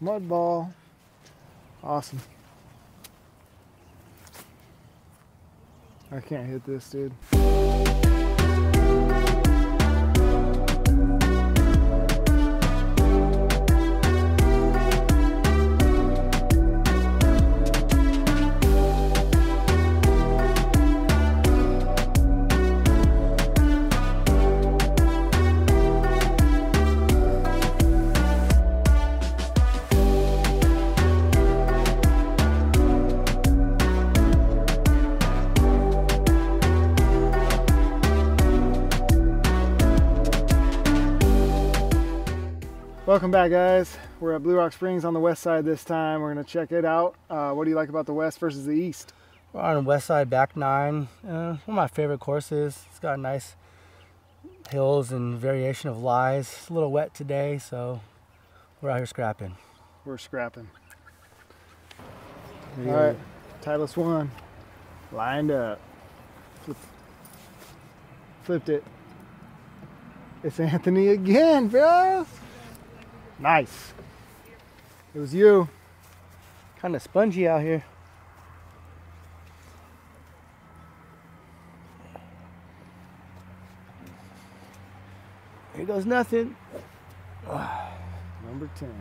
Mud ball. Awesome. I can't hit this, dude. Welcome back guys. We're at Blue Rock Springs on the west side this time. We're gonna check it out. Uh, what do you like about the west versus the east? We're on the west side, back nine. Uh, one of my favorite courses. It's got nice hills and variation of lies. It's a little wet today, so we're out here scrapping. We're scrapping. All right, Titleist one, lined up. Flip, flipped it. It's Anthony again, bro. Nice. It was you. Kind of spongy out here. Here goes nothing. Number 10.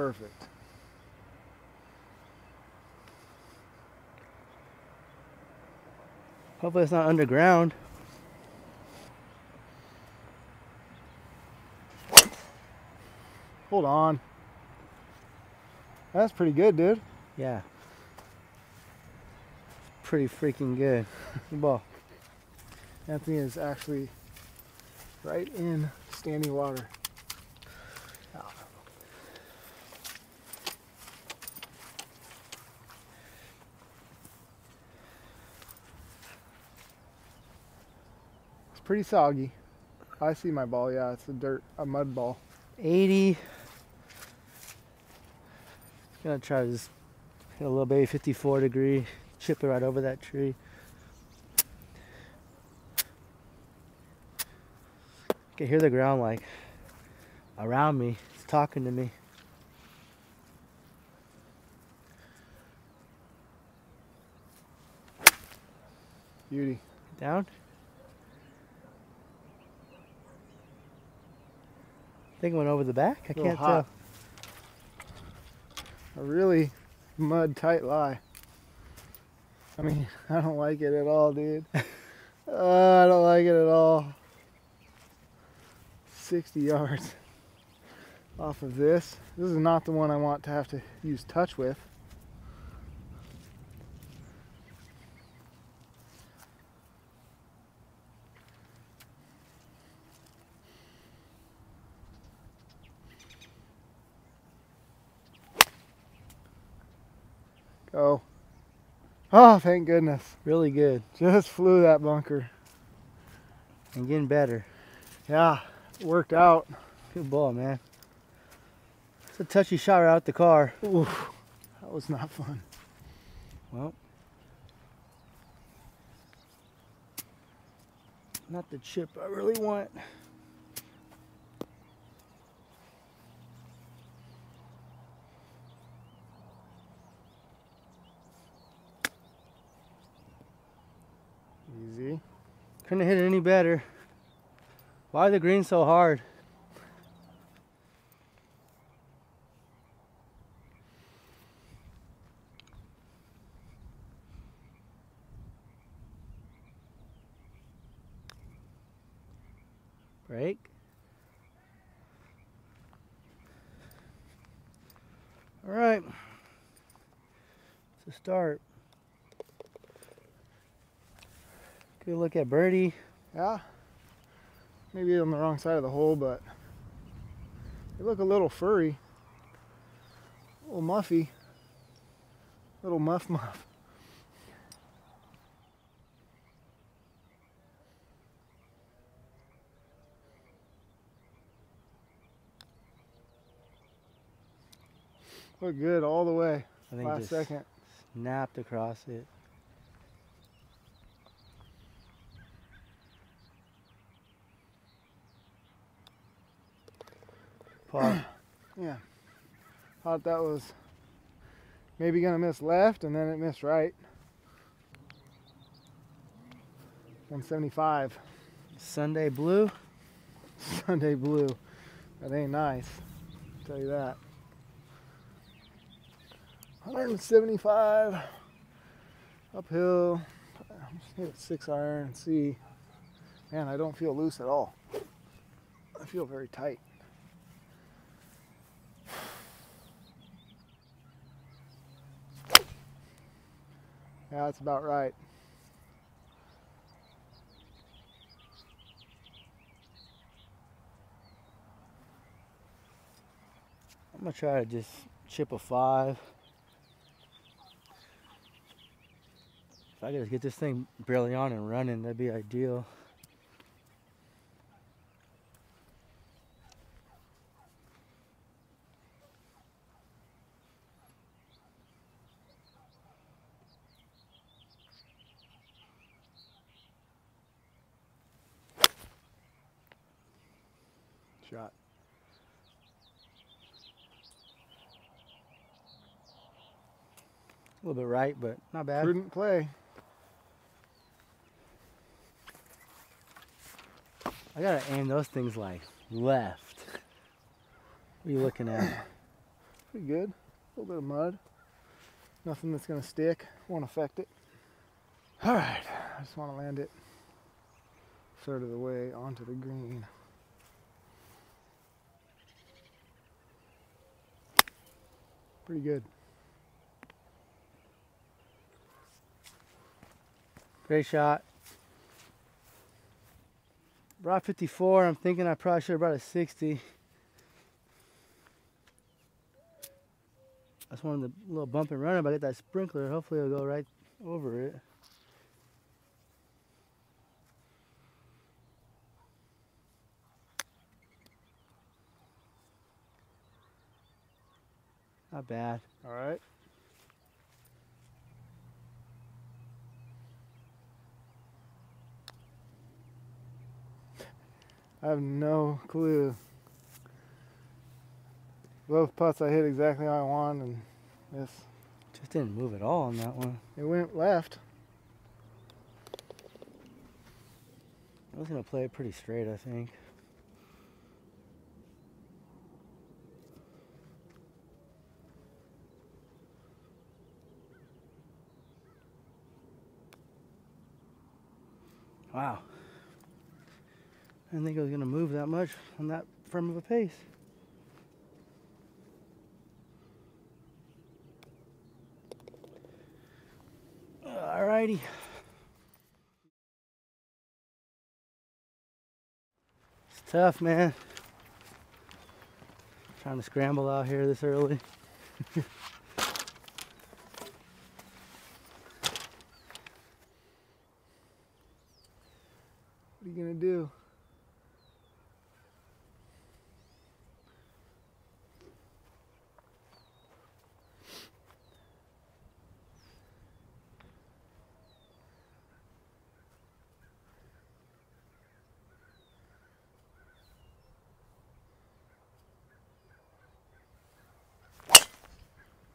Perfect. Hopefully it's not underground. Hold on. That's pretty good, dude. Yeah. Pretty freaking good. Ball. Anthony is actually right in standing water. Pretty soggy. I see my ball, yeah, it's a dirt, a mud ball. 80. Gonna try to just hit a little baby 54 degree, chip it right over that tree. I can hear the ground like around me. It's talking to me. Beauty. Down. I think it went over the back. I can't hot. A really mud tight lie. I mean, I don't like it at all, dude. uh, I don't like it at all. 60 yards off of this. This is not the one I want to have to use touch with. Go. Oh, thank goodness. Really good. Just flew that bunker. And getting better. Yeah, worked out. Good ball, man. It's a touchy shot right out the car. Oof, that was not fun. Well, not the chip I really want. Easy. Couldn't hit it any better. Why are the green so hard? Break. All right. It's a start. Good look at birdie. Yeah. Maybe on the wrong side of the hole, but they look a little furry. A little muffy. A Little muff muff. Look good all the way. I think Last just second. snapped across it. Par. Yeah. Thought that was maybe gonna miss left and then it missed right. 175. Sunday blue. Sunday blue. That ain't nice. I'll tell you that. 175 uphill. Just hit a six iron and see. Man, I don't feel loose at all. I feel very tight. Yeah, that's about right. I'm gonna try to just chip a five. If I could just get this thing barely on and running, that'd be ideal. Shot. A little bit right, but not bad. Prudent play. I gotta aim those things like left. What are you looking at? Pretty good. A little bit of mud. Nothing that's gonna stick. Won't affect it. All right. I just want to land it third of the way onto the green. Pretty good. Great shot. Brought 54. I'm thinking I probably should have brought a 60. I just wanted a little bump and run, but I get that sprinkler. Hopefully it'll go right over it. Not bad. All right. I have no clue. Both putts I hit exactly how I want, and this Just didn't move at all on that one. it went left. I was gonna play it pretty straight, I think. Wow. I didn't think it was gonna move that much on that firm of a pace. Alrighty. It's tough, man. Trying to scramble out here this early. What are you gonna do?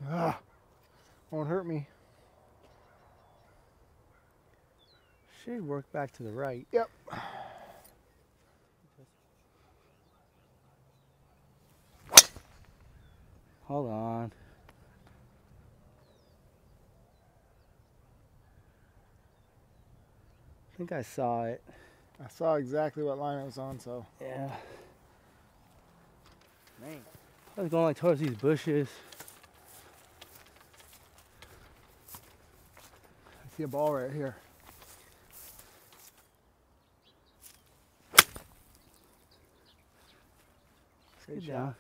Ah, won't hurt me. Should work back to the right. Yep. Hold on. I think I saw it. I saw exactly what line it was on, so Yeah. Man. I was going like towards these bushes. See a ball right here. Great Good job.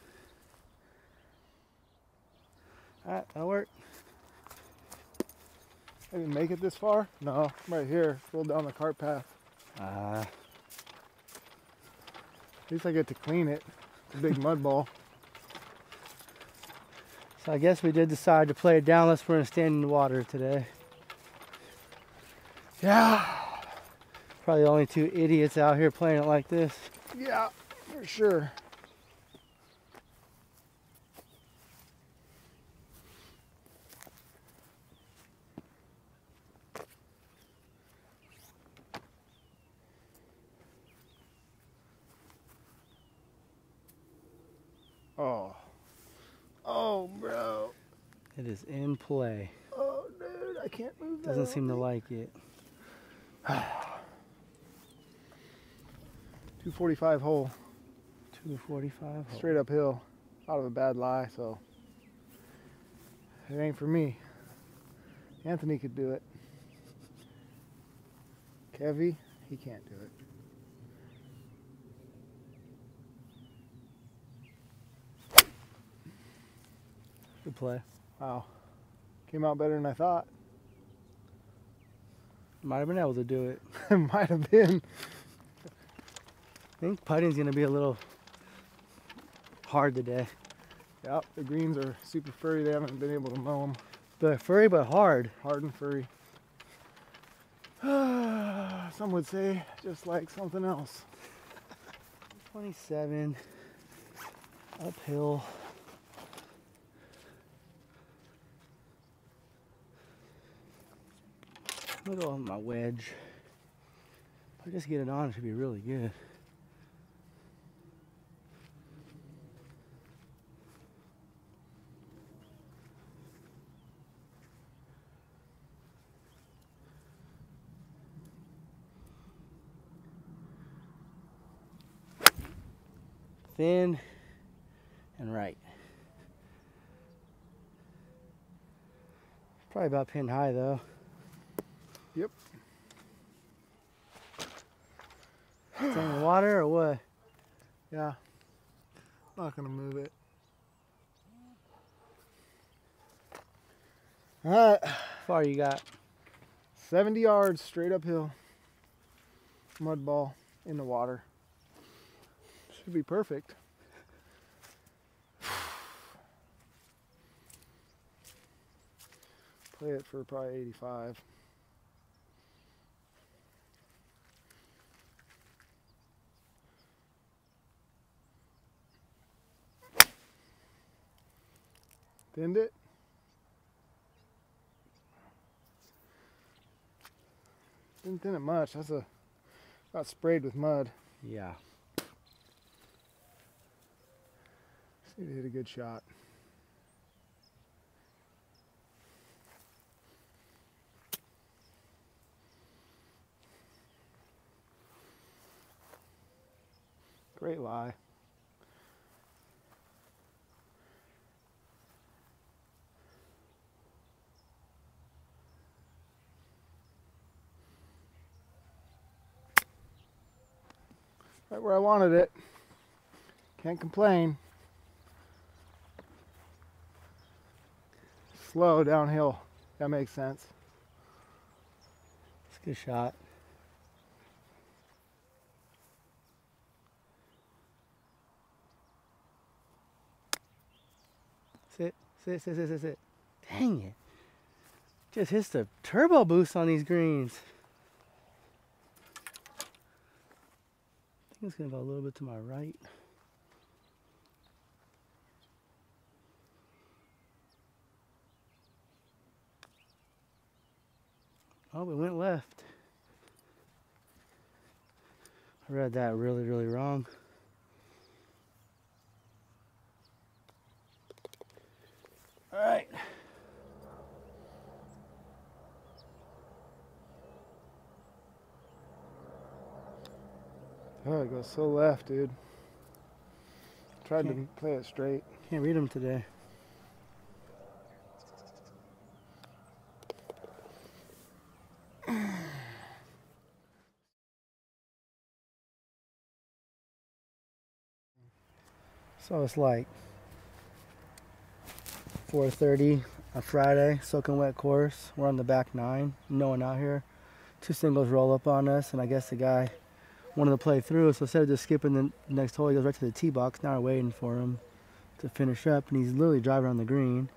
Alright, that'll work. I didn't make it this far. No, I'm right here. Rolled down the cart path. Uh, At least I get to clean it. It's a big mud ball. So I guess we did decide to play it down unless we're gonna stand in the water today. Yeah, Probably the only two idiots out here playing it like this. yeah, for sure. Oh. Oh, bro. It is in play. Oh, dude, I can't move that. Doesn't seem to like it. 245 hole, 245. straight uphill, out of a bad lie, so it ain't for me. Anthony could do it. Kevy, he can't do it. Good play. Wow. Came out better than I thought. Might have been able to do it. might have been. I think putting's gonna be a little hard today. Yep, the greens are super furry. They haven't been able to mow them But furry but hard. hard and furry. Some would say just like something else. 27 uphill. Look at my wedge. If I just get it on, it should be really good. Thin and right. Probably about pin high though. Yep. It's in the water or what? Yeah. Not gonna move it. Alright, How far you got? 70 yards straight uphill. Mud ball in the water. Should be perfect. Play it for probably 85. Thinned it. Didn't thin it much. That's a got sprayed with mud. Yeah. Need to hit a good shot. Great lie. Right where I wanted it. Can't complain. Slow downhill. That makes sense. It's a good shot. Sit, sit, sit, sit, sit. Dang it. Just hits the turbo boost on these greens. Think it's gonna go a little bit to my right. Oh, it went left. I read that really, really wrong. All right. Oh, it goes so left, dude. Tried to Can't- play it straight. Can't read them today. So it's like 4:30 on Friday, soaking wet course. We're on the back nine, no one out here. Two singles roll up on us, and I guess the guy wanted to play through. So instead of just skipping the next hole, he goes right to the tee box. Now we're waiting for him to finish up, and he's literally driving on the green.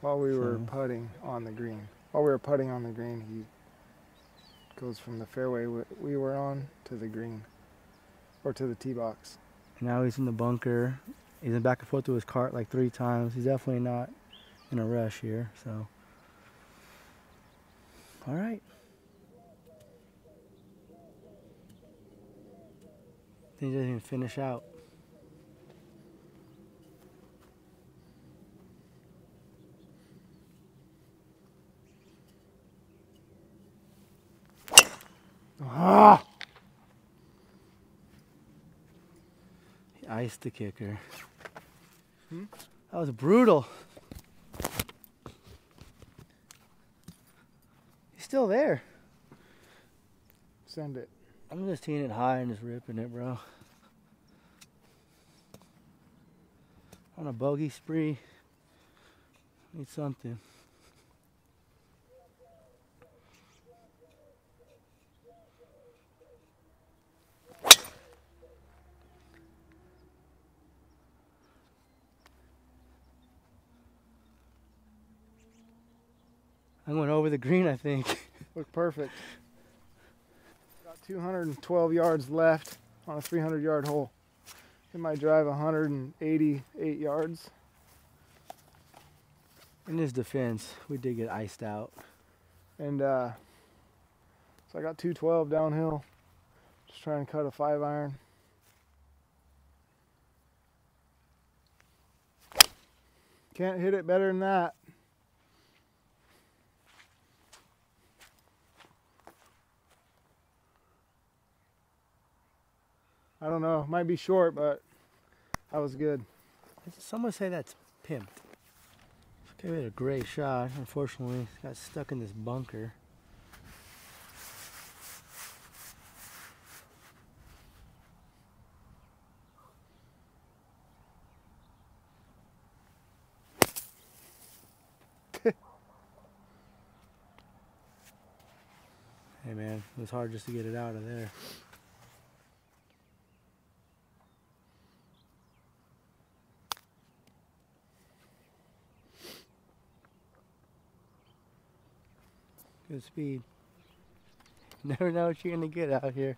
while we were putting on the green. While we were putting on the green, he goes from the fairway we- we were on to the green or to the tee box. And now he's in the bunker. He's been back and forth to his cart like three times. He's definitely not in a rush here. So, all right. He doesn't even finish out. Ah! He iced the kicker. Hmm? That was brutal. He's still there. Send it. I'm just teeing it high and just ripping it, bro. On a bogey spree. Need something. I went over the green, I think. Looked perfect. Got 212 yards left on a 300 yard hole. It might drive 188 yards. In his defense, we did get iced out. And uh, so I got 212 downhill. Just trying to cut a five iron. Can't hit it better than that. Don't know. Might be short, but that was good. Someone say that's pimped. Gave it a great shot. Unfortunately, got stuck in this bunker. hey man, it was hard just to get it out of there. Good speed. Never know what you're gonna get out here.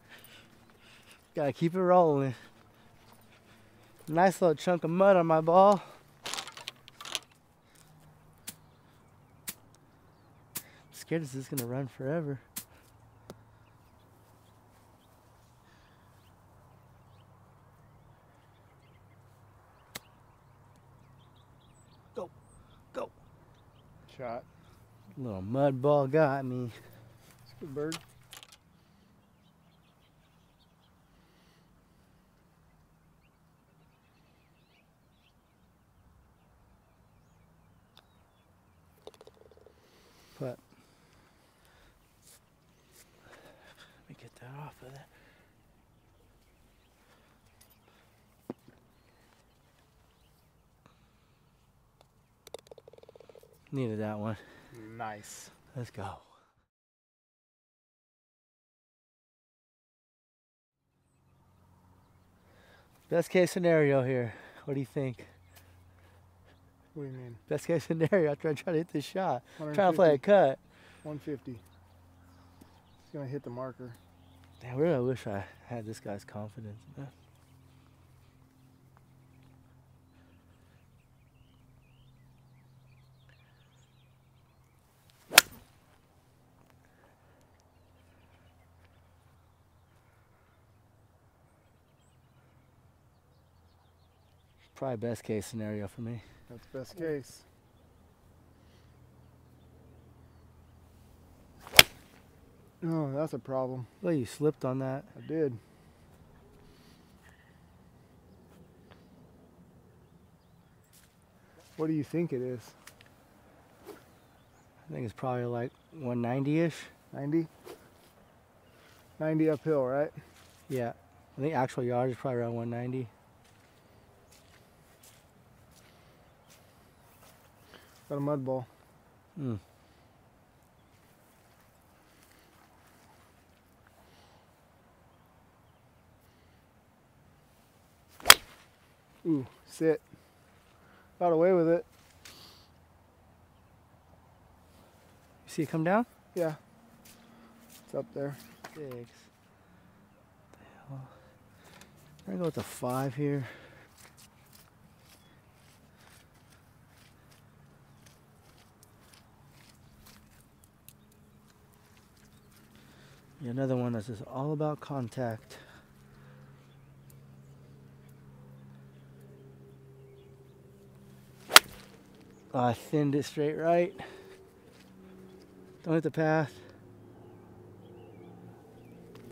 Gotta keep it rolling. Nice little chunk of mud on my ball. scared this is gonna run forever. Go, go. Shot. Little mud ball got me. It's a good bird. But let me get that off of there. Needed that one. Nice. Let's go. Best case scenario here. What do you think? What do you mean? Best case scenario after I try to hit this shot. Trying to 150. play a cut. 150. It's gonna hit the marker. Damn, really wish I had this guy's confidence. man. Probably best case scenario for me. That's best case. Oh, that's a problem. Well, you slipped on that. I did. What do you think it is? I think it's probably like 190-ish. 90? 90 uphill, right? Yeah. I think actual yard is probably around 190. Got a mud ball. Mm. Ooh, sit. Got away with it. You see it come down? Yeah. It's up there. Six. What the hell? I'm gonna go with a five here. Another one that's just all about contact. I thinned it straight right. Don't hit the path.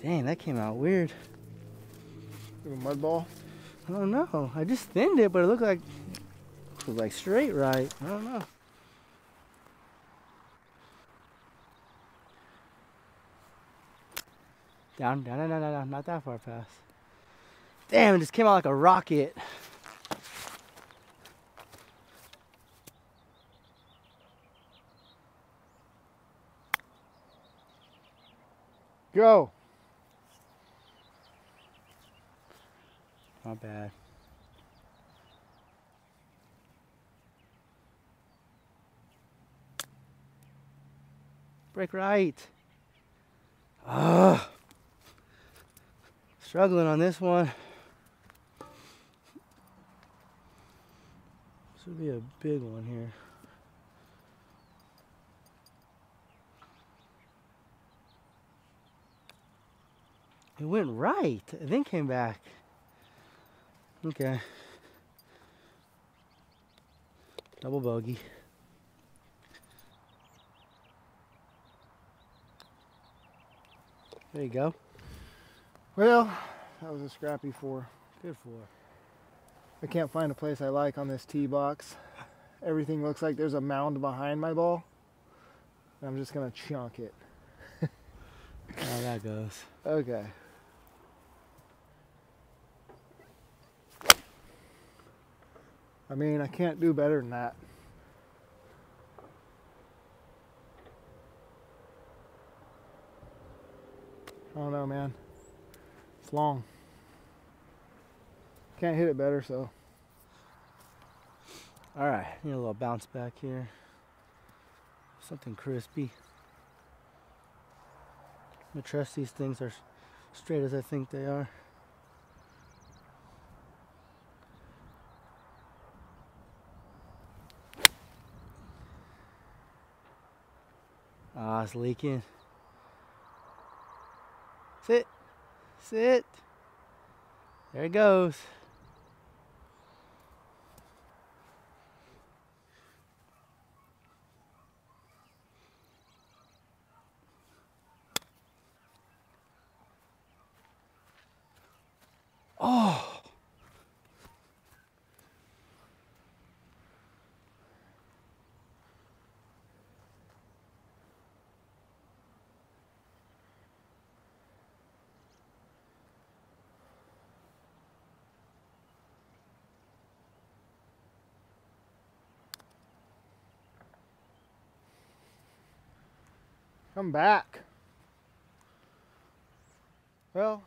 Dang, that came out weird. A mud ball. I don't know. I just thinned it, but it looked like it was like straight right. I don't know. Down, down, down, down, down, not that far past. Damn, it just came out like a rocket. Go. Not bad. Break right. Ah. Struggling on this one. This would be a big one here. It went right and then came back. Okay. Double bogey. There you go. Well, that was a scrappy four. Good four. I can't find a place I like on this tee box. Everything looks like there's a mound behind my ball. I'm just gonna chunk it. How that goes. Okay. I mean, I can't do better than that. I don't know, man. It's long. Can't hit it better, so. All right, need a little bounce back here. Something crispy. I trust these things are straight as I think they are. Ah, it's leaking. Sit. Sit. There it goes. Come back. Well,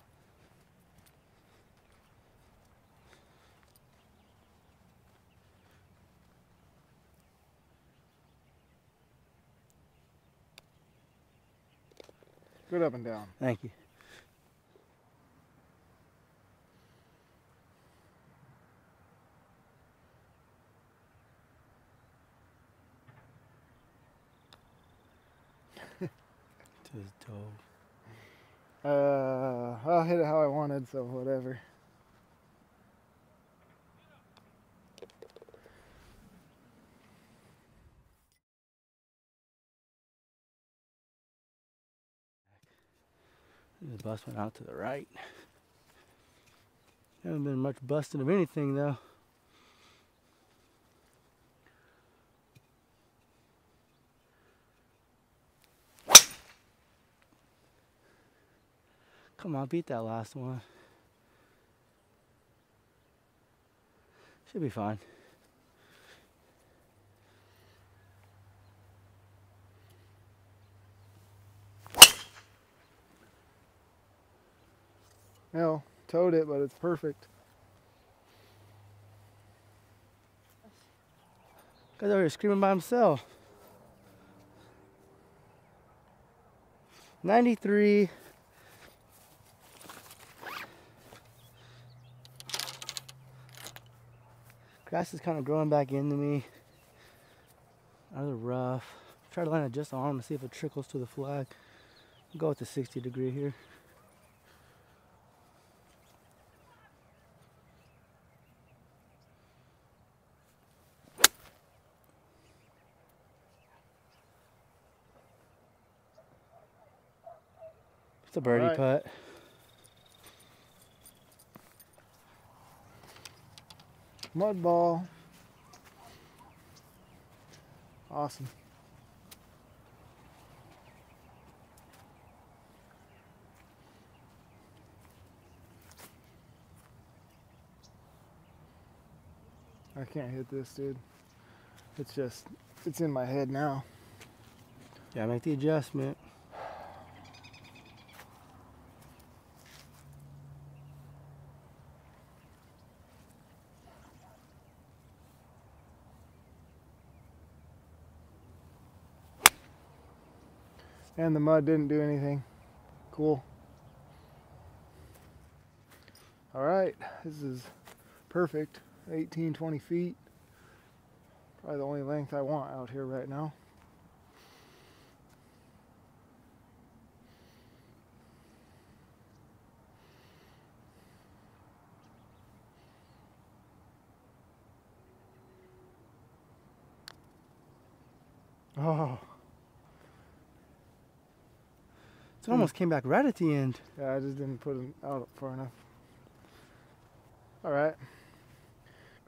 good up and down. Thank you. Just dove. Uh, I'll hit it how I wanted, so whatever. The bus went out to the right. Haven't been much busting of anything though. Come on, beat that last one. Should be fine. No, towed it, but it's perfect. Guy's over here screaming by himself. 93. Grass is kind of growing back into me. Out of the rough. Try to land it just on to see if it trickles to the flag. Go with the 60 degree here. It's a birdie Alright. putt. Mud ball. Awesome. I can't hit this, dude. It's just, it's in my head now. Yeah, make the adjustment. And the mud didn't do anything. Cool. All right, this is perfect. 18, 20 feet. Probably the only length I want out here right now. Oh, It almost came back right at the end. yeah, I just didn't put it out far enough. All right.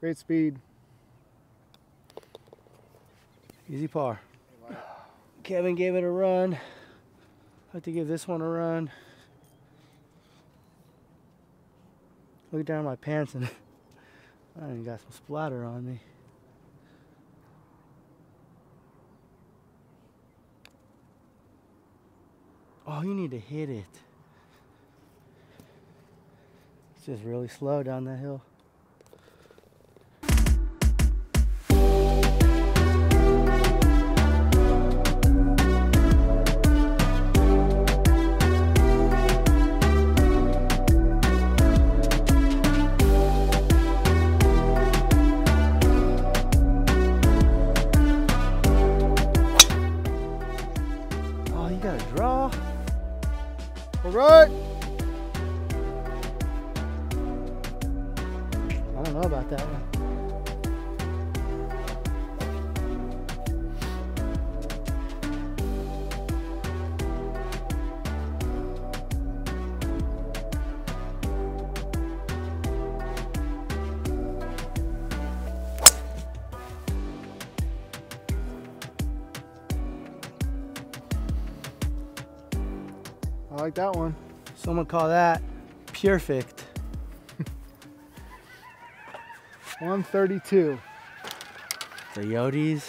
Great speed. Easy par. Kevin gave it a run. I like to give this one a run. Look down my pants and I even got some splatter on me. Oh, you need to hit it. It's just really slow down that hill. That one. I like that one. Someone call that perfect. 132. The Yodis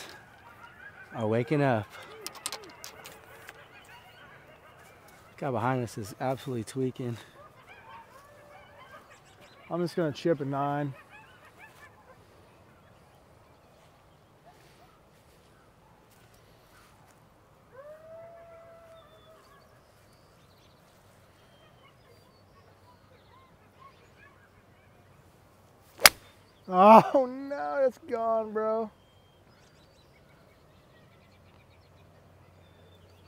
are waking up. Guy behind us is absolutely tweaking. I'm just gonna chip a nine. Oh no, it's gone, bro.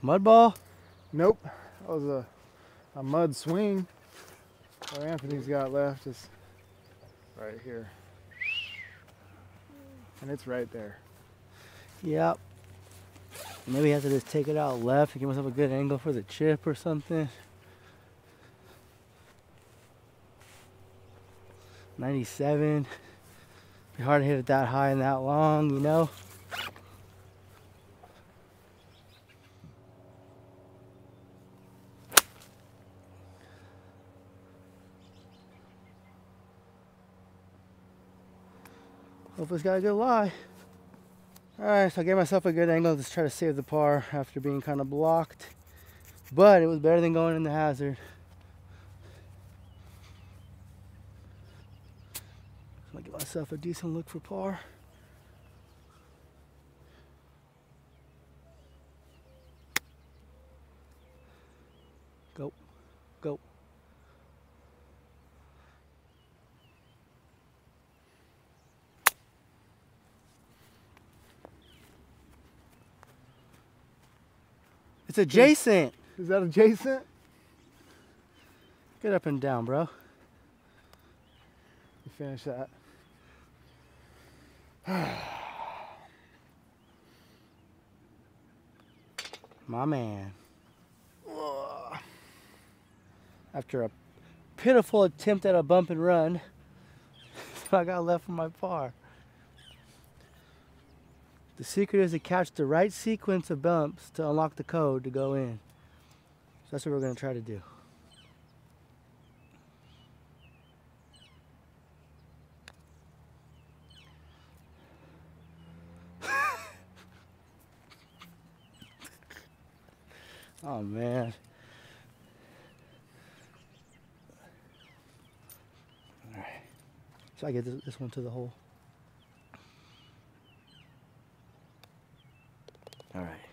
Mud ball? Nope. That was a, a mud swing. What Anthony's got left is right here. And it's right there. Yep. Maybe I have to just take it out left and give myself a good angle for the chip or something. 97. Be hard to hit it that high and that long, you know? Hope it's got a good lie. Alright, so I gave myself a good angle to try to save the par after being kind of blocked. But it was better than going in the hazard. myself a decent look for par. Go, go. It's adjacent. Is that adjacent? Get up and down, bro. You finish that. My man. After a pitiful attempt at a bump and run, I got left from my par. The secret is to catch the right sequence of bumps to unlock the code to go in. So that's what we're going to try to do. Man. All right. So I get this, this one to the hole. All right.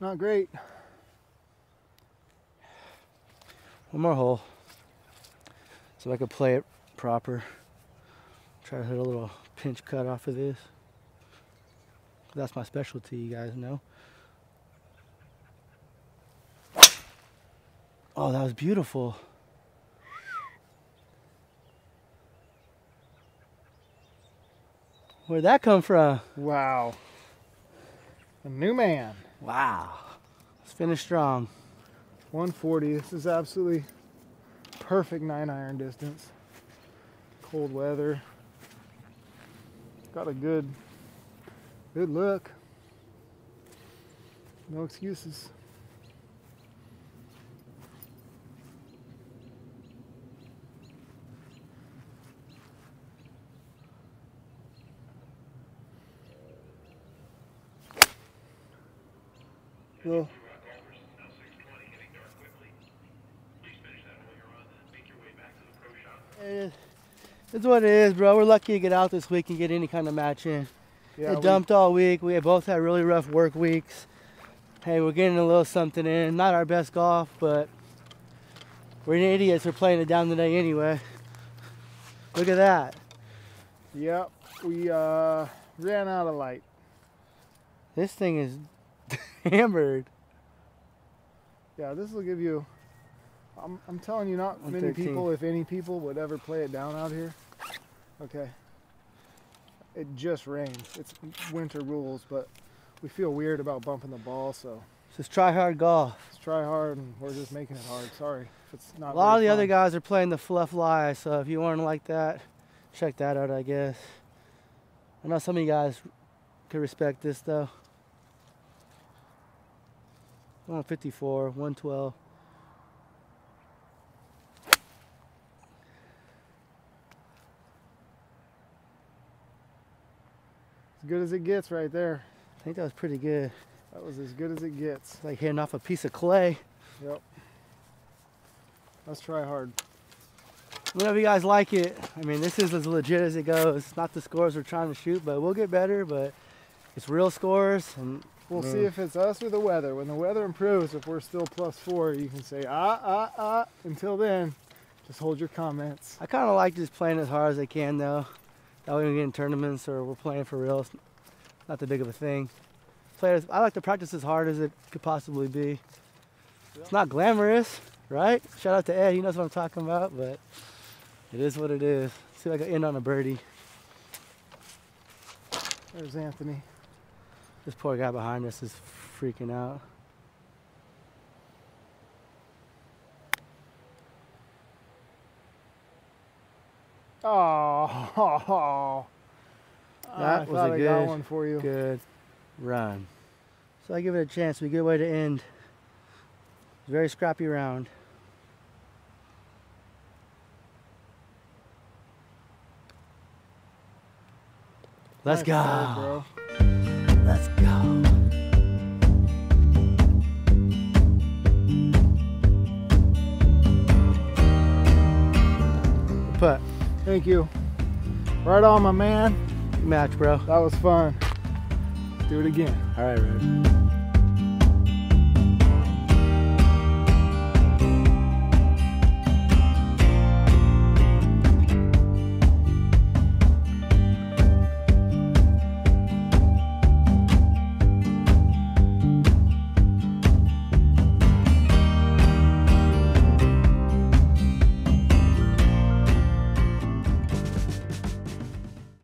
Not great. One more hole. So I could play it proper. Try to hit a little pinch cut off of this. That's my specialty, you guys know. Oh, that was beautiful. Where'd that come from? Wow. A new man. Wow. Let's finish strong. 140. This is absolutely perfect nine iron distance. Cold weather. Got a good, good look. No excuses. Well, Eh, It's what it is, bro. We're lucky to get out this week and get any kind of match in. yeah, it dumped all week. We both had really rough work weeks. Hey, we're getting a little something in. Not our best golf, but we're idiots. We're playing it down today anyway. Look at that. Yep, we uh, ran out of light. This thing is hammered. Yeah, this will give you. I'm, I'm telling you, not many people, if any people, would ever play it down out here. Okay. It just rains. It's winter rules, but we feel weird about bumping the ball, so Just try hard golf. let's try hard, and we're just making it hard. Sorry if it's not. A lot of the other guys are playing the fluff lie, so if you weren't like that, check that out, I guess. I know some of you guys could respect this though. 154, 112. As good as it gets, right there. I think that was pretty good. That was as good as it gets. It's like hitting off a piece of clay. Yep. Let's try hard. Whenever you guys like it, I mean, this is as legit as it goes. It's not the scores we're trying to shoot, but we'll get better. But it's real scores, and We'll see if it's us or the weather. When the weather improves, if we're still plus four, you can say ah ah ah. Until then, just hold your comments. I kind of like just playing as hard as I can, though. That way we get in tournaments or we're playing for real. It's not that big of a thing. Play as, I like to practice as hard as it could possibly be. It's not glamorous, right? Shout out to Ed, he knows what I'm talking about, but it is what it is. See if I can end on a birdie. There's Anthony. This poor guy behind us is freaking out. Oh, That I was a I good- one for you. Good run. So I give it a chance. We good way to end. Very scrappy round. Let's Nice go. play. Let's Thank you. Right on, my man. match, bro. That was fun. Do it again. All right, Red.